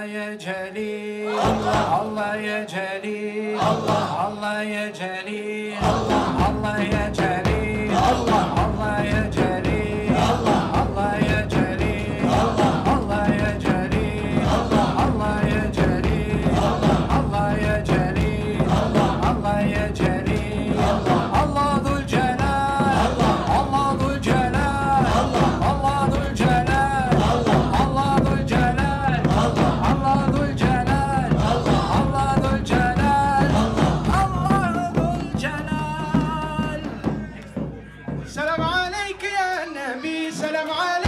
Allah Celil Allah. Allah ya Celil Allah. Allah ya Celil Allah سلام عليك يا نبي سلام عليك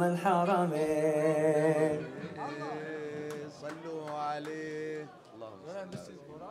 إمام الحرمين صلوا عليه. اللهم صل عليه